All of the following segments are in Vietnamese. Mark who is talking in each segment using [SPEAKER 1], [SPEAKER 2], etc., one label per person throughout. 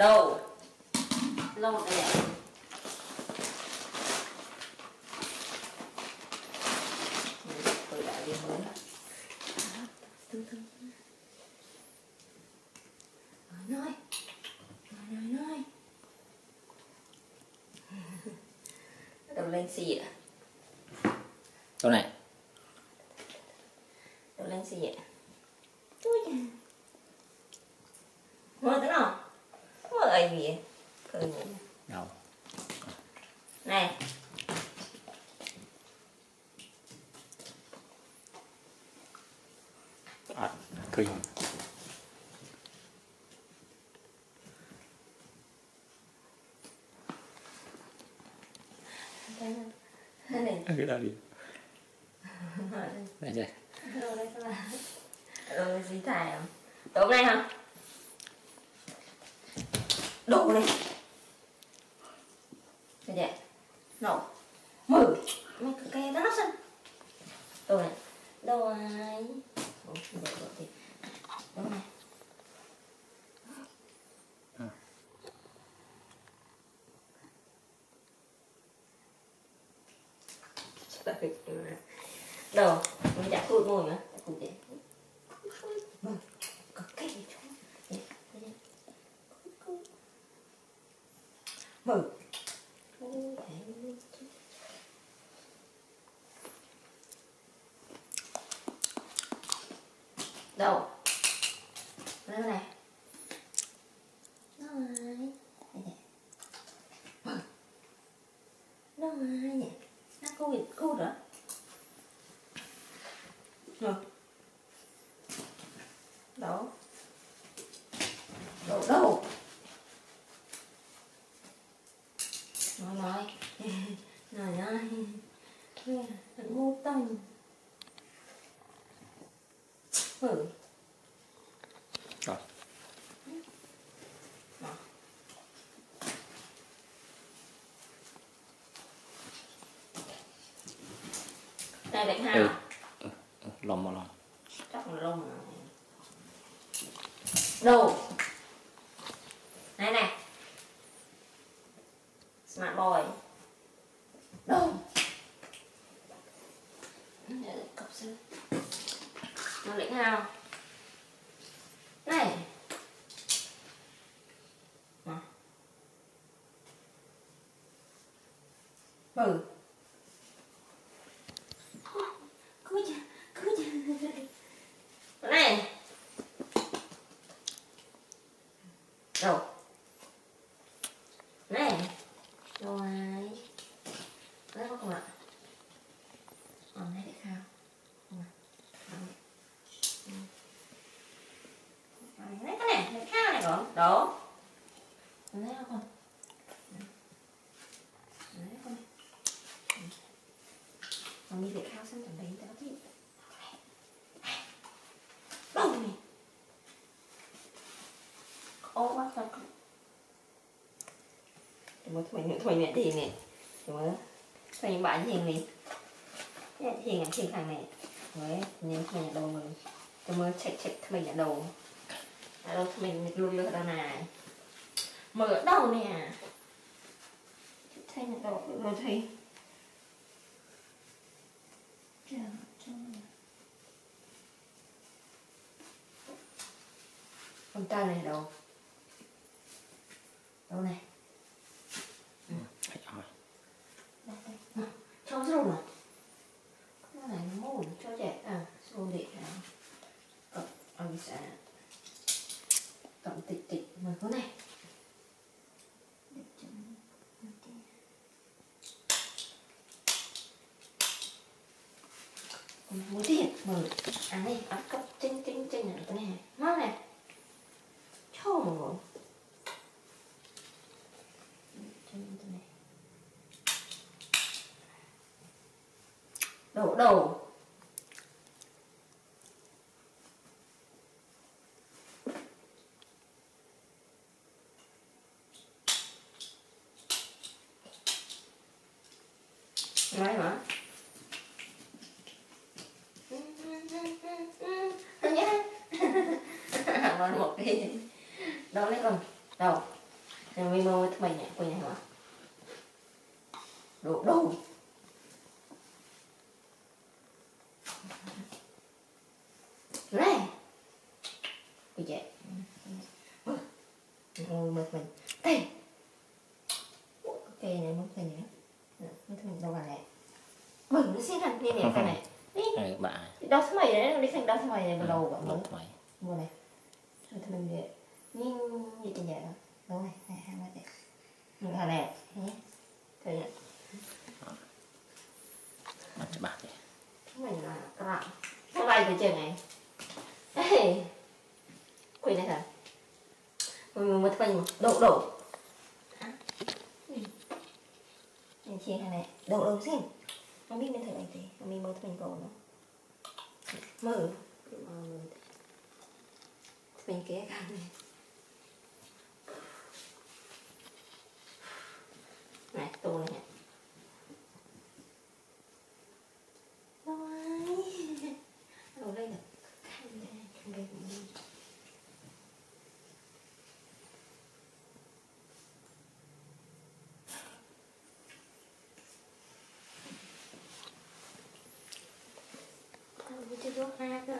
[SPEAKER 1] đâu? Lâu ạ. Tôi đã đi mới. Từ từ nói nói. Nói nói nói. Đầu lên xì ạ?
[SPEAKER 2] Chỗ này?
[SPEAKER 1] Đầu lên xì ạ ui da ngồi thế nào ngồi ấy gì cười nhỉ
[SPEAKER 2] Đầu
[SPEAKER 1] này
[SPEAKER 2] à,
[SPEAKER 1] cái
[SPEAKER 2] Cái đó đi. Đây
[SPEAKER 1] đây. Gì thải à? không? Này hả? Đổ này. Nổ. Mở. Mày cái đó nó sân Đổ này. Đổ này.
[SPEAKER 2] Ừ.
[SPEAKER 1] Đâu Mình đã cụt môi mà đấy Có cái gì. Mở Ôi, đấy. Đâu Đây này Đâu ai này Đâu ai nhỉ Nó cô bị nữa đó Rồi Đâu Đâu đâu Nói nói Nói nói Thật ngu tông Ừ
[SPEAKER 2] rồi
[SPEAKER 1] Đây đẹp ha
[SPEAKER 2] Ừ. Ừ, ừ, Lòng một lòng
[SPEAKER 1] chắc là lông rồi đồ. Này này smart boy. Đồ. Cọc sư nó lĩnh nào này Nè ừ. Cứ chà cứ chà này. Đâu này. Rồi đấy có không ạ ở đây để khao không ạ đấy cái này để khao này còn đổ đấy không đấy không còn đi để khao xong chẳng đấy tao thì đâu này ô quá sao không thì mới nữa thôi mẹ thì nè. Thì mới thôi những bạn hiền này nè hiền là hiền thằng này. Với nhưng thôi nhà đầu mình thì mới chạy chạy thôi nhà đầu à đâu mình luôn luôn đâu này. Mở đầu nè. Thay nhà đầu rồi thì Chờ, chờ. con trai này đâu? Đâu này
[SPEAKER 2] Đấy, rồi.
[SPEAKER 1] đây đây Nè, cho rau cái này nó mồn cho trẻ. À rau để à cộng ông sẽ cộng tịch tịch mà có này. Muốn tiền mở à này ăn cấp chinh chinh chinh này cái này. đổ đầu. Đấy hả? Mà một cái Đâu lấy con Đâu Mình mơ với thằng mày nhẹ của nhà hả? Đồ đâu Này Cô chị Ngồi một mình Đây cây này mất cây này mất mình đâu vào này bừng nó xin thành đi nè cái này đi
[SPEAKER 2] ហើយបាក់
[SPEAKER 1] đâu thế mày đấy đi thành đâu thế mày này
[SPEAKER 2] ហើ
[SPEAKER 1] mà
[SPEAKER 2] យ
[SPEAKER 1] đầu vậy
[SPEAKER 2] ដុ
[SPEAKER 1] muốn
[SPEAKER 2] តថ្មី
[SPEAKER 1] mua này rồi thì mình về nhìn gì thì vậy đó đâu này này hai mươi đấy mình thằng này nhé thời gian
[SPEAKER 2] អត់ច្បាស់ទេ
[SPEAKER 1] thế mình là rạng Thế bay từ trường này ê quỳ này hả mình một mình đổ anh chia hai này đậu đậu xin không biết nên thử anh thì mình mới mình cầu nữa mở. Mình kế cả. Này này tô này nè rồi đầu đây là khăn đây khăn đây cũng đi Đâu có chưa có hai cơ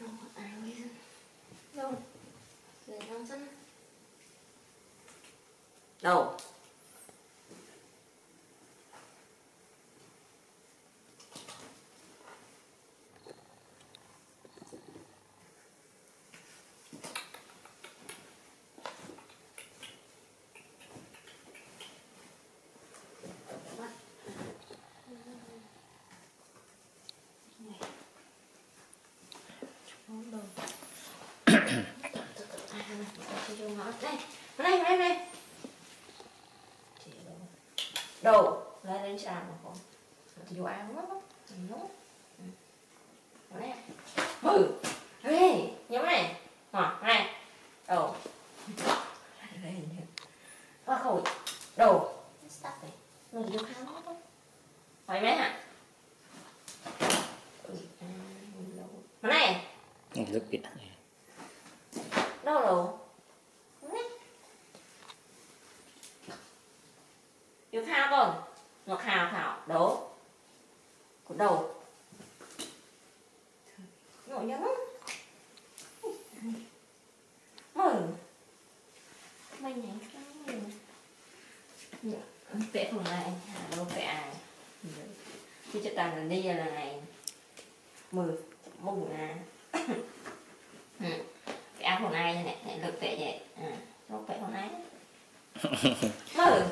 [SPEAKER 1] Đâu có ai bây giờ Đâu chân Đâu đây đây đây đây Đồ. Lên lên chạm mà con. Thì vô ăn quá Nhìn nó Mà nè Hừ Ê Nhóm này. Mà này. Đồ. Qua khẩu Đồ. Stop này. Mình vô khám quá không Hỏi mấy hả? Ừ.
[SPEAKER 2] À, mà này. Lực biệt
[SPEAKER 1] Đâu rồi? Ngọc hào thảo đố Của đầu Ngồi nhớ Mở. Mày nhảy cái mình dạ. Vẽ phòng này. À, Đâu vẽ chứ cho tàn là đi là ngày Mười Mùng à ừ. Vẽ phòng này này? Này lực vẽ vậy. Ừ. À, Đâu vẽ phòng này Mở.